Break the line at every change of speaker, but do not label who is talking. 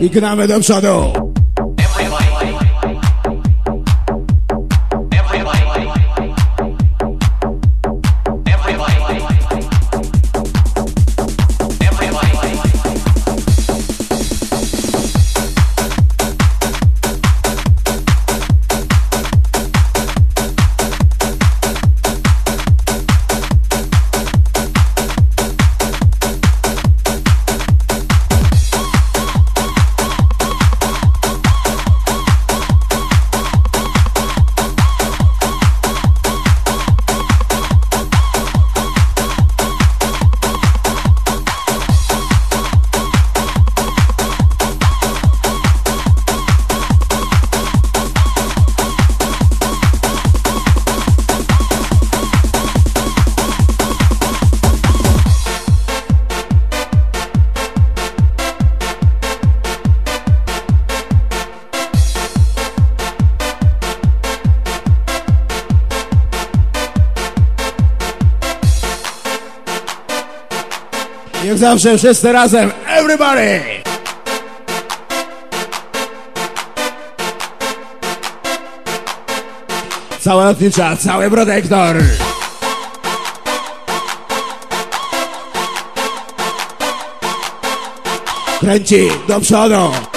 i gnamy do przodu. Jak zawsze wszyscy razem, everybody! Cała lotnicza, cały protektor! Kręci do przodu!